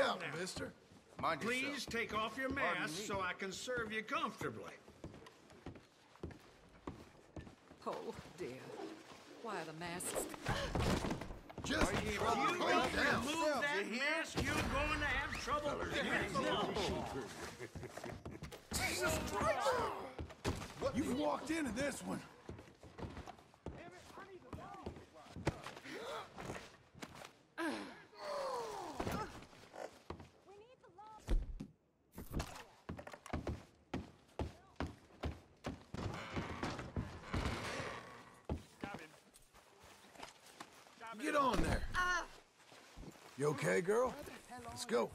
out, now. mister. Mind Please yourself. take off your mask me. so I can serve you comfortably. Oh, dear. Why are the masks... Just Are you trouble. able to Calm help down. Move yourself, that you hear? mask, you're going to have trouble getting Jesus Christ! You've walked into this one. You okay, girl? Let's go.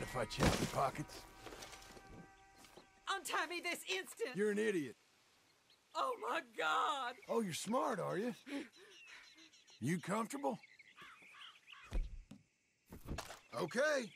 Mind if I check your pockets? Untie me this instant! You're an idiot. Oh, my God! Oh, you're smart, are you? You comfortable? Okay.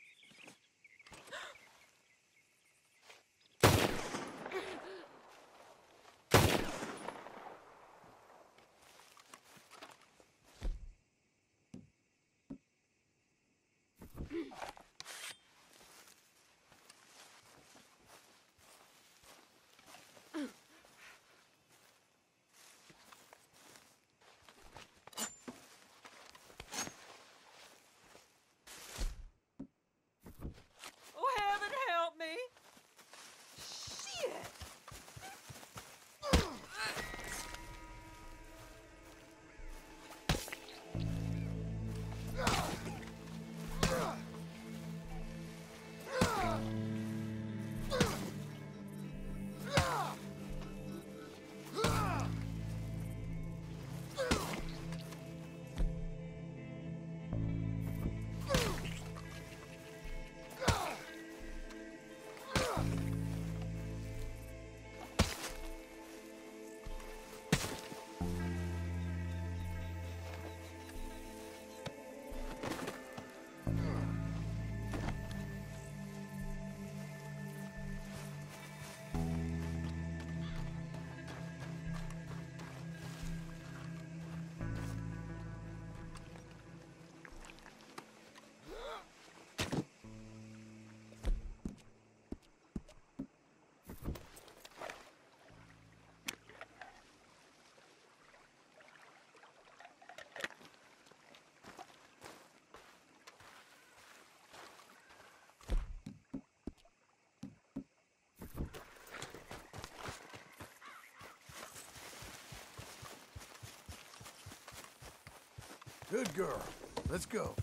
Good girl. Let's go.